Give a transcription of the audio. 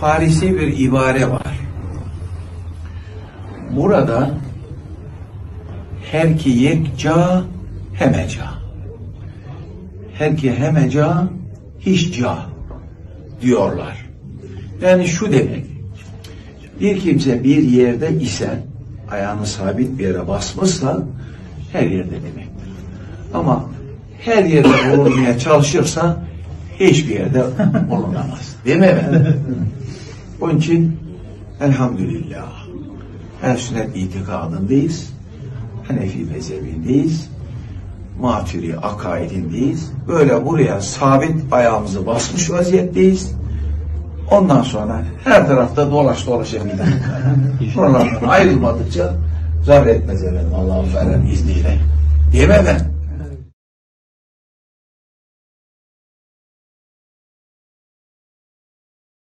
Farisi bir ibare var. Burada her ki yekca hemeca. Her ki hemeca hiçca diyorlar. Yani şu demek. Bir kimse bir yerde ise ayağını sabit bir yere basmışsa her yerde demektir. Ama her yerde bulunmaya çalışırsa hiçbir yerde bulunamaz. Değil mi efendim? Onun için elhamdülillah el sünnet itikadındayız. Hanefi mezhebindeyiz. Maturi akaidindeyiz. Böyle buraya sabit ayağımızı basmış vaziyetteyiz. Ondan sonra her tarafta dolaş dolaşabiliriz. Buralardan ayrılmadıkça zarar etmez efendim Allah'ın izniyle. Mi efendim?